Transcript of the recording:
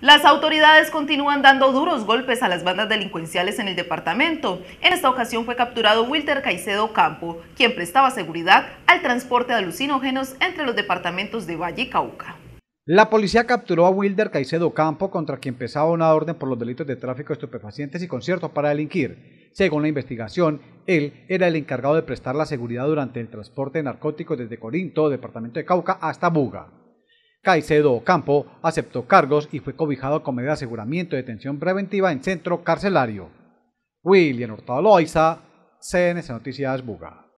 Las autoridades continúan dando duros golpes a las bandas delincuenciales en el departamento. En esta ocasión fue capturado Wilter Caicedo Campo, quien prestaba seguridad al transporte de alucinógenos entre los departamentos de Valle y Cauca. La policía capturó a Wilder Caicedo Campo, contra quien pesaba una orden por los delitos de tráfico de estupefacientes y concierto para delinquir. Según la investigación, él era el encargado de prestar la seguridad durante el transporte de narcóticos desde Corinto, departamento de Cauca, hasta Buga. Caicedo Ocampo aceptó cargos y fue cobijado con medida de aseguramiento de detención preventiva en centro carcelario. William Hurtado Loaiza, CNC Noticias Buga.